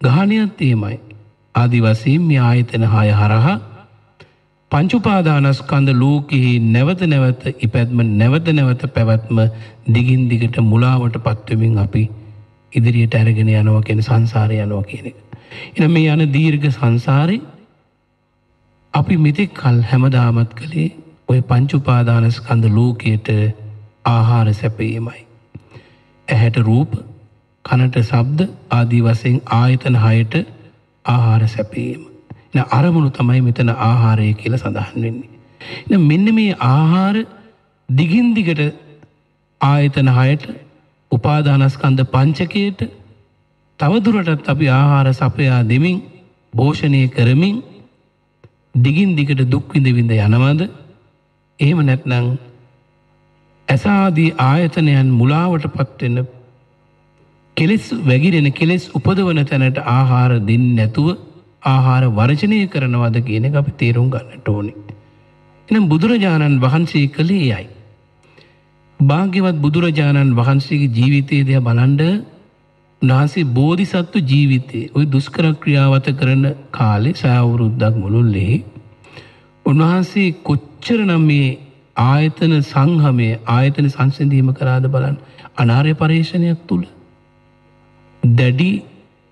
ගාහණයත් එහෙමයි ආදි වශයෙන් මේ ආයතන හය හරහා පංච උපාදානස්කන්ධ ලෝකෙහි නැවත නැවත ඉපැත්ම නැවත නැවත පැවැත්ම දිගින් දිගට මුලාවට පත්වෙමින් අපි ඉදිරියට අරගෙන යනවා කියන සංසාරය යනවා කියන එක. එහෙනම් මේ යන දීර්ඝ සංසාරේ අපි මෙතෙක් කල් හැමදාමත් කළේ ওই පංච උපාදානස්කන්ධ ලෝකයට ආහාර සැපීමයි. ඇහැට රූප, කනට ශබ්ද ආදී වශයෙන් ආයතන හයට ආහාර සැපීම. එන අරමුණු තමයි මෙතන ආහාරය කියලා සඳහන් වෙන්නේ. එහෙනම් මෙන්න මේ ආහාර දිගින් දිගට ආයතන හයට උපාදානස්කන්ධ පංචකයට තවදුරටත් අපි ආහාර සපයා දෙමින් පෝෂණය කරමින් දිගින් දිගට දුක් විඳ විඳ යනවද? එහෙම නැත්නම් ඇසාදී ආයතනයන් මුලාවටපත් වෙන කෙලෙස් වැගිරෙන කෙලෙස් උපදවන තැනට ආහාර දෙන්න නැතුව ආහාර වර්ජනය කරනවද කියන අප තේරුම් ගන්නට ඕනි. එනම් බුදුරජාණන් වහන්සේ කළේ යයි. භාග්‍යවත් බුදුරජාණන් වහන්සේගේ ජීවිතය දෙය බලන්ඩ උනාසේ බෝධිසත්තු ජීවිතය ඔය දුස්කර ක්‍රියාවත කරන කාලෙ සෑවුරුද්දක් මුළුල්ලෙහි උන්වහන්සේ කොච්චර නම් මේ ආයතන සංහමය ආයතන සංසඳීම කරාද බලන් අනාර්ය පර්ේෂණයක් තුළ දැඩි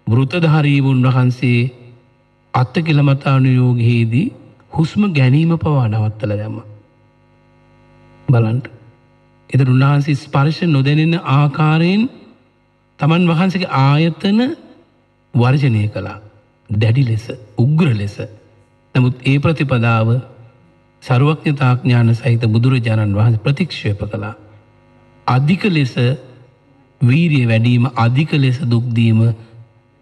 වෘතධාරී උන්වහන්සේ අත්ත කිලමතානුයෝගයේදී හුස්ම ගැනීම පවා නවත්තල දැම්ම. බලන්ට. එත උන්වහන්සේ ස්පර්ශ නොදැනෙන ආකාරයෙන් තමන් වහන්සගේ ආයතන වර්ජනය කළා දැඩි ලෙස උග්‍ර ලෙස නමුත් ඒ ප්‍රතිපදාව සරුවක්ඥතාඥාන සහිත බුදුරජාණන් වහන්ස ප්‍රතික්ෂේප කළා. අධික ලෙස වීරිය වැඩීම අධික ලෙස දුක්දීම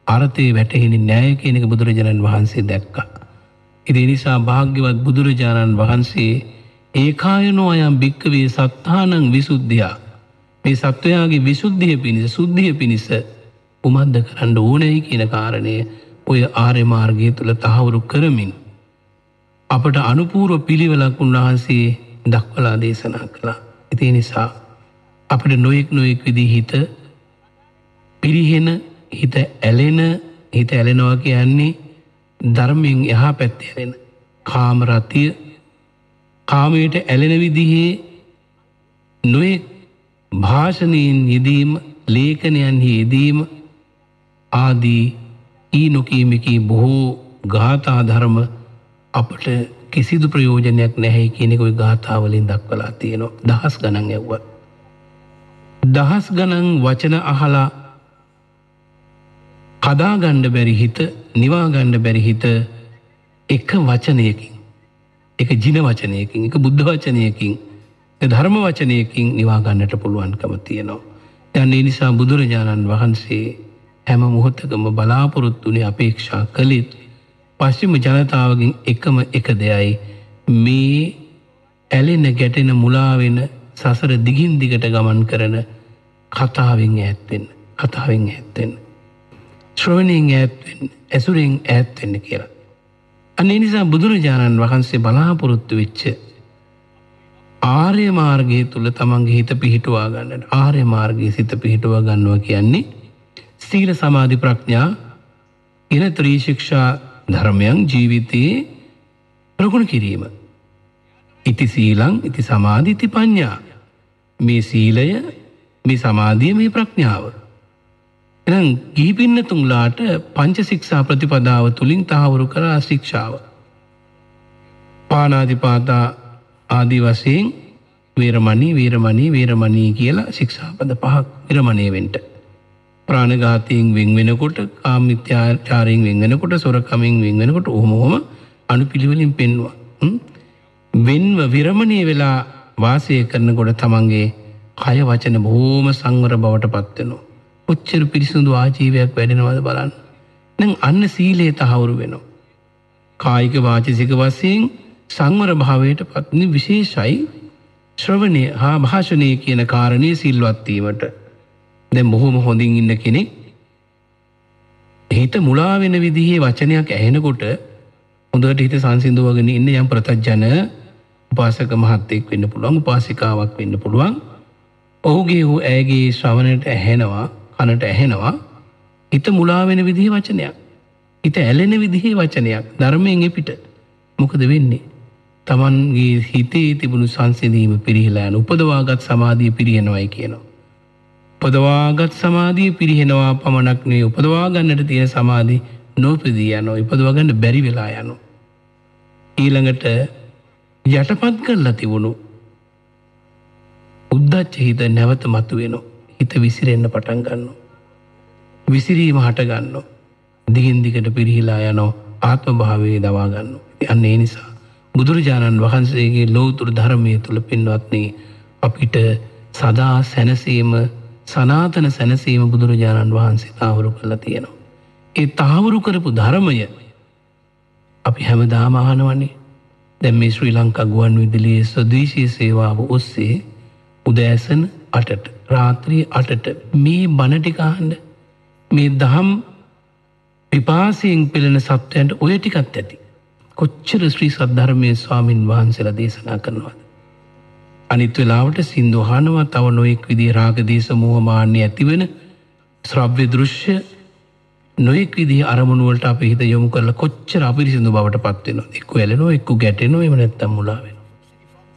අරතය වැටහෙනි නෑය කියනක බුදුරජාණන් වහන්සේ දැක්කා. ඉදි නිසා භාග්‍යවත් බුදුරජාණන් වහන්සේ ඒකායනෝ අයම් භික්කවේ සත්තානං විසුද්ධයා මේ සත්වයාගේ විසුද්ධිය පිණිස සුද්ධිය පිණිස උමන්ද කරන්න ඕනැයි කියන කාරණය ඔය ආර්ය මාර්ගය තුළ තහවුරු කරමින් අපට අනුපූර්ව පිළිවෙලක් උන්වහන්සේ දක්වලා දේශනා කළා. ඉති නිසා අපට නොයෙක් නොයෙක් විදි හිත පිරිහෙන හිත ඇලෙන හිත ඇලෙනවා කියන්නේ ධර්මයෙන් එහා පැත්තෙරෙන කාමරතිය කාමයට ඇලෙන විදිහේ නොයෙක් භාෂණයෙන් යෙදීම ලේඛනයන්හි යෙදීම ආදී ඊ නොකීමකී බොහෝ ගාථා ධර්ම අපට කිසිදු ප්‍රයෝජනයක් නැහැ කියනෙකුයි ගාථාවලින් දක්වලා තියෙනවා දහස් ගණන් ඇව්ව. දහස් ගණන් වචන අහලා කදාගණ්ඩ බැරි හිත නිවාගණ්ඩ බැරි හිත එක වචනයකින් එක ජින වචනයකින් එක බුද්ධ වචනයකින් ධර්ම වචනයකින් නිවාගන්නට පුළුවන්කම තියෙනවා. යන්නේ නිසා බුදුරජාණන් වහන්සේ හැම මොහොත්තකම බලාපොරොත්තුනේ අපේක්ෂා කළෙත් පශ්චිම ජනතාවගෙන් එකම එක දෙයයි මේ ඇලෙන ගැටෙන මුලාවෙන සසර දිගින් දිගට ගමන් කරන කතාවෙන් ඇත්වෙන්න කතාවෙන් ඇත්තෙන් ශ්‍රවණයෙන් ඇත්වෙන් ඇසුරෙන් ඇත්වෙන්න කියලා. අන්නේ නිසා බුදුරජාණන් වහන්සේ බලාපොරොත්තු වෙච්ච ආර්ය මාර්ගය තුළ තමන්ගේ හිත පිහිටුවා ගන්නට ආර්ය මාර්ගයේ සිත පිහිටුවා ගන්නවා කියන්නේ සීල සමාධි ප්‍රඥා එන ත්‍රීශික්ෂා ධර්මයන් ජීවිතයේ ප්‍රගුණ කිරීම. ඉති සීලං ඉති සමාධි ඉති පඤ්ඥා මේ සීලය මේ සමාධිය මේ ප්‍රඥාව. එනම් ගීපින්න තුන්ලාට පංච ශික්ෂා ප්‍රතිපදාව තුළින් තහවුරු කරා ශික්ෂාව. පානාධිපාතා ආදී වසයෙන් වේරමණී වීරමණී වේරමණී කියලා ශික්ෂාපද පහක් විරමණයවෙන්ට. ප්‍රාණඝාතයෙන් වෙන් වෙනකොට කාමිත්‍යාචාරයෙන් වෙන් වෙනකොට සොරකමින් වෙන් වෙනකොට ඔහොමොහොම අනුපිළිවෙලින් පෙන්වා. වෙන්ව විරමණය වෙලා වාසය කරනකොට තමන්ගේ කය වචන බොහෝම සංවර බවට පත්වෙනවා. ඔච්චර පිරිසුදු ආජීවයක් වැඩෙනවද බලන්න. නැං අන්න සීලේ තහවුරු වෙනවා. කායික වාචසික වසයෙන් සංවර භාවයට පත්නි විශේෂයි ශ්‍රවණය හා භාෂණය කියන කාරණය සිල්වත්වීමට දැ බොහොම හොඳින් ඉන්න කෙනෙක් හිත මුලා වෙන විදිහේ වචනයක් ඇහෙනකොට හොඳට හිත සංසිදුවගෙන ඉන්න යම් ප්‍රතජ්ජන උපාසක මහත්තෙක් වෙන්න පුළුවන් උපාසිකාවක් වෙන්න පුළුවන්. ඔහුගේ හෝ ඇගේ ශ්‍රවණයට ඇහෙනවා කනට ඇහෙනවා. හිත මුලා වෙන විදිහ වචනයක්. හිත ඇලෙන විදිහේ වචනයක්. ධර්මයෙන් එපිට. මොකද වෙන්නේ? තමන්ගේ හිතේ තිබුණු සංසිඳීම පිරිහිලා යන උපදවාගත් සමාධිය පිරිහෙනවයි කියනවා. උපදවාගත් සමාධිය පිරිහෙනවා පමණක් නෙවෙයි උපදවා ගන්නට තියෙන සමාධි නොපදී යනවා ඉපදවා ගන්න බැරි වෙලා යනවා. ඊළඟට යටපත් කරලා තිබුණු උද්දච්ච හිත නැවත මතුවෙනවා. හිත විසිරෙන්න පටන් ගන්නවා. විසිරීම හට ගන්නවා. දිගින් දිගට පිරිහිලා යනවා ආත්ම භාවයේ දවා ගන්නවා. අන්න ඒ නිසා බුදුරජාණන් වහන්සේගේ ලෝතුරු ධර්මය තුළ පින්වත්න්නේ අපිට සදා සැනසීම සනාතන සැනසීම බුදුරජාණන් වහන්සේ තාවරු කරලා තියෙනවා. ඒ තාවරු කරපු ධර්මය අපි හැම දාමහනවන්නේ දැම් මේ ශ්‍රී ලංකා ගුවන් විදිලියේ ස්වදේශී සේවාව ඔස්සේ උදෑසන අටට රාත්‍රී අටට මේ බණටිකාහන්ඩ මේ දහම් පිපාසයෙන් පෙළෙන සත්වයන්ට ඔය ටිකත් ඇති. කොච්චර ශ්‍රී සද්ධර්මය ස්වාමින් වහන්සේලා දේශනා කරනවාද. අනිත් වෙලාවට සින්දුහනවා තව නොයෙක් විදි රාගදේශ මෝහමාන්‍ය ඇතිවෙන ශ්‍රව්‍ය දෘශ්‍ය නොයෙක් විදි අරමුණුවලට අප හිත යොමු කරල කොච්චර අපිරිසිදු බවට පත්වෙන එක්කු ඇලනෝ එක්කු ගැටෙනෝ එම නැත්තම් මුලාවෙන.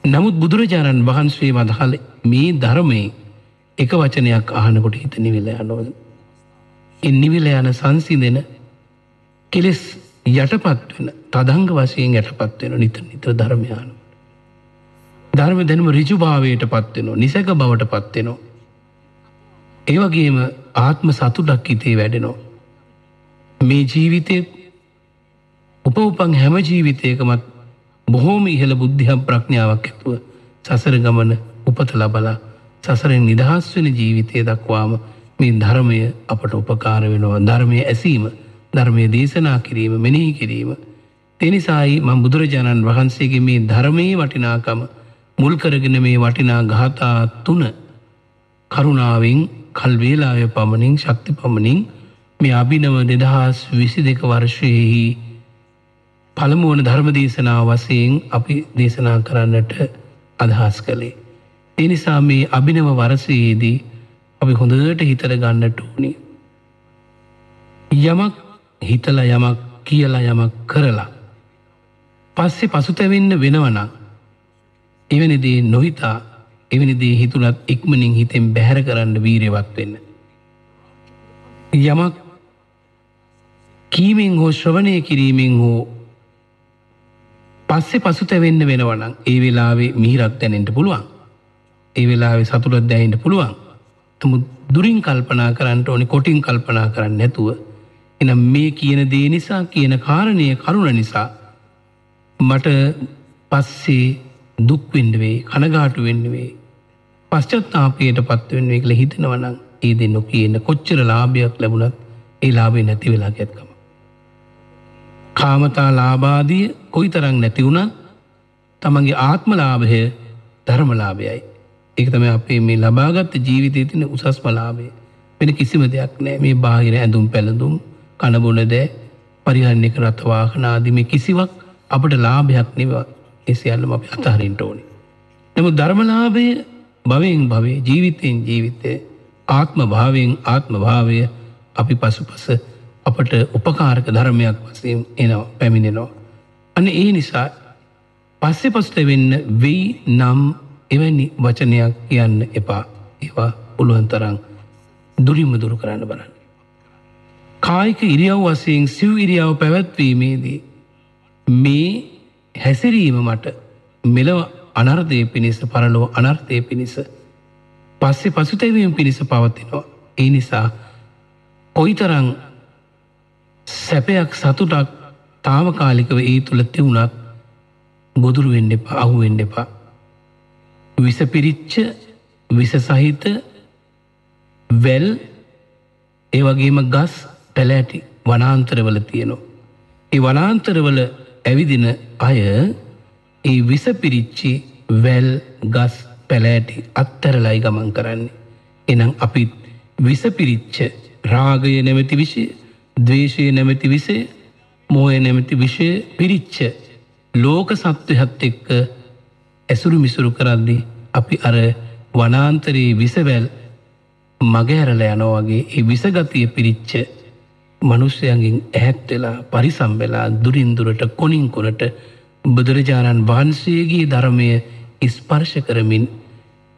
නමුත් බුදුරජාණන් වහන්සේ වදහල මේ ධර්මය එක වචනයක් අහනකොට හිත නිවිල යනෝද. එ නිවිල යන සංසිදෙන කෙලෙස් යටපත් වෙන තදංග වශයෙන් යටපත් වෙන නිතර නිතර ධර්මයාන. ධර්ම දැනුම ඍජුභාවයට පත් වෙනවා නිසක බවට පත් වෙනවා. ඒ වගේම ආත්ම සතුටක් හිතේ වැඩෙනවා. මේ ජීවිතේ උපඋපන් හැම ජීවිතයකමත් බොහෝම ඉහළ බුද්ධියක් ප්‍රඥාවක් ඇතුව සසර ගමන උපත ලබලා සසරෙන් නිදහස් වෙන ජීවිතය දක්වාම මේ ධර්මය අපට උපකාර වෙනවා ධර්මය ඇසීම ධර්මය දේශනා කිරීම මෙනෙහි කිරීම. තෙනිසායි මං බුදුරජාණන් වහන්සේගේ මේ ධර්මයේ වටිනාකම මුල් කරගෙන මේ වටිනා ගාථා තුන කරුණාවෙන් කල්වේලාය පමණින් ශක්ති පමණින් මේ අභිනව දෙදහස් විසි දෙක වර්ෂයෙහි පළමුුවන ධර්ම දේශනා වසයෙන් අපි දේශනා කරන්නට අදහස් කළේ. එනිසා මේ අභිනව වරසයේදී අපි හොඳට හිතර ගන්නට ඕනි. යමක් හිතල යමක් කියලා යමක් කරලා. පස්සේ පසුතැවෙන්න වෙනවනම් එවැනිදේ නොහිතා එවැනිදේ හිතුනත් ඉක්මනින් හිතෙන් බැහැර කරන්න වීරවත් වෙන්න. යමක් කීමෙන් හෝ ශ්‍රවණය කිරීමෙන් හෝ පස්සෙ පසුතැවෙන්න වෙනවනම් ඒ වෙලාවේ මිහිරක් දැනෙන්ට පුළුවන්. ඒ වෙලාවේ සතුටත් දැයින්ට පුළුවන්. නමුත් දුරින් කල්පනා කරන්නට ඕනි කොටින් කල්පනා කරන්න නැතුව එනම් මේ කියන දේ නිසා කියන කාරණය කරුණ නිසා මට පස්සේ දුක්වෙන්ඩවේ කනගාටු වෙන්නවේ පශ්චත්තාපයට පත්වෙන්වේ කළ හිතනවනම් ඒ දෙන්න කියන කොච්චර ලාභයක් ලැබුණත් ඒ ලාබේ නැති වෙලා ඇත්කම. කාමතා ලාබාදිය කොයි තරං නැති වුණත් තමන්ගේ ආත්මලාභය ධර්මලාභයයි. ඒක තම අපේ මේ ලබාගත්ත ජීවිතය තින උසස්මලාබේ වෙන කිසිම දෙයක් නෑ මේ බාහිර ඇඳුම් පැළඳුම් කණබොන දෑ පරිහරණය කරත් වාහනාදිම කිසිවක් අපට ලාභයක් නිව එසියල්ලම අප අතහරින්ට ඕනි. නමු ධර්මලාභය භවයෙන් භවේ ජීවිතයෙන් ජීවිතය ආත්ම භාවයෙන් ආත්ම භාවය අපි පසු පස අපට උපකාරක ධර්මයක් වසයෙන් එනවා පැමිණෙනවා. අන ඒ නිසා පස්සෙ පස්ට වෙන්න වෙයි නම් එවැනි වචනයක් කියන්න එපා ඒවා පුළුවන්තරං දුරිම දුරු කරන්න බලන්න. කායික ඉරියව් වසයෙන් සිව් ඉරියාව පැවැත්වීමේදී මේ හැසිරීම මට මෙලව අනර්ධය පිණිස පරලොව අනර්ථය පිණිස පස්සෙ පසුතැවීම පිණිස පවතිනවා. ඒ නිසා කොයිතරං සැපයක් සතුටක් තාමකාලිකව ඒ තුළ තිවුණත් ගොදුරු වෙන්න එපා අහු වෙන්න එපා. විස පිරිච්ච විස සහිත වැල් ඒ වගේම ගස් පැලෑටි වනාන්තරවල තියෙනවා. ඒ වනාන්තරවල ඇවිදින අය ඒ විස පිරිච්චි වැල් ගස් පැලෑටි අත්තරලයි ගමන් කරන්නේ. එනම් අපිත් විස පිරිච්ච රාගය නැමැති විෂය දවේශය නැමැති විසේ මෝය නැමැති විෂය පිරිච්ච ලෝක සත්වයහත් එක්ක ඇසුරු මිසුරු කරද්දි අපි අර වනාන්තරයේ විසවැල් මගහැරල යනෝවගේ ඒ විසගතිය පිරිච්ච මනුෂ්‍යයන්ගෙන් ඇහැත්වෙලා පරිසම්වෙලා දුරින්දුරට කොනින් කොනට බුදුරජාණන් වහන්සේගේ ධර්මය ස්පර්ශ කරමින්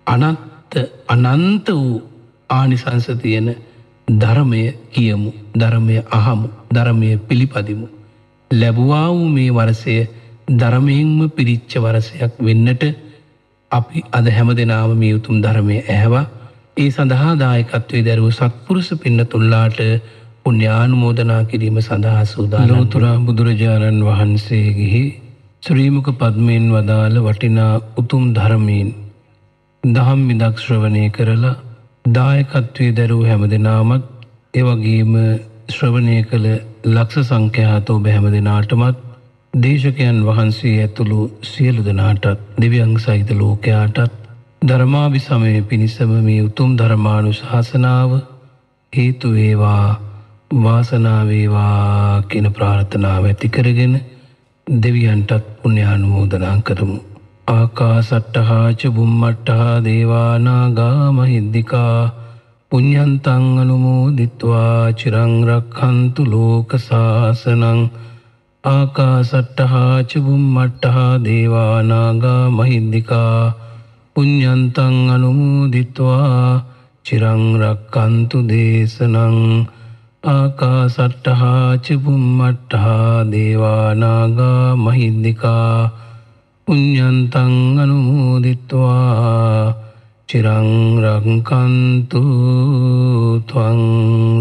අනත්ත අනන්ත වූ ආනිසංස තියෙන ධර්මය කියමු ධර්මය අහමු ධර්මය පිළිපදිමු. ලැබවා වූ මේ වරසය ධර්මයෙන්ම පිරිච්ච වරසයක් වෙන්නට අපි අද හැම දෙනාම මේ උතුම් ධර්මය ඇහැවා ඒ සඳහා දායකත්වයේ දැරුව සත්පුරුෂ පින්න තුල්ලාට පුුණ්‍යානුමෝදනා කිරීම සඳහා සූදා ලෝතුරා බුදුරජාණන් වහන්සේගෙහි ශ්‍රීමක පද්මයෙන් වදාළ වටිනා උතුම් ධර්මීන් දහම් මිදක්ශ්‍රවනය කරලා දායකත්වයේ දැරූ හැම දෙනාමත් එවගේම ශ්‍රවණය කළ ලක්ෂ සංඛ්‍යාතෝ බැහැම දෙනාටමත් දේශකයන් වහන්සේ ඇතුළු සියලු දෙනාටත් දෙවියං සහිත ලෝකයාටත් ධර්මාභි සමය පිණිසම මේ උතුම් ධර්මානු ශාසනාව හේතු වේවා වාසනාවේවා කියන ප්‍රාර්ථනාව ඇති කරගෙන දෙවියන්ටත් පුුණ්‍යානුමෝදනා කරමු. ආකා සට්ටහාච බුම්මට්ටහා දේවානාගා මහිද්දිකා පුඤ්ඥන්තං අනුමෝදිත්වා චිරංරක්හන්තු ලෝක ශාසනං ආකා සට්ටහාච බුම්මට්ටහා දේවානාගා මහිද්දිකා පුඤ්ඥන්තං අනුමෝදිත්වා චිරංරක්කන්තු දේශනං ආකාසට්ටහා චිබුම්මට්ටහා දේවානාගා මහින්දිකා පුඤ්ඤන්තං අනුමෝදිත්වා චිරං රක්칸තු ත්වං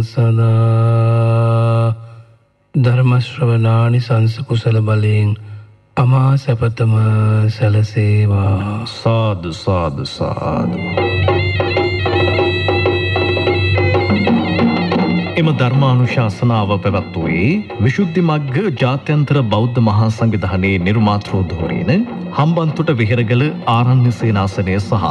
සදා ධර්ම ශ්‍රවණානි සංස කුසල බලයෙන් අමා සැපතම සැලසේවා සාදු සාදු සාදු. එම ධර්මානුශාසනාව පැවැත්වුවේ විශුද්ධි මග්ග ජාත්‍යන්තර බෞද්ධ මහා සංවිධානයේ නිර්මාතෘෝධෝරීන හම්බන්තොට විහෙරගල ආරණ්‍ය සේනාසනය සහ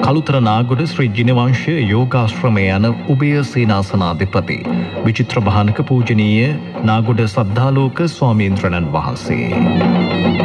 කළුතර නාගොඩ ශ්‍රී ජිනවංශය යෝගාශ්‍රමය යන උභය සේනාසනාධිපති විචිත්‍ර භානක පූජනීය නාගොඩ සද්ධාලෝක ස්වාමීන්ද්‍රණන් වහන්සේ.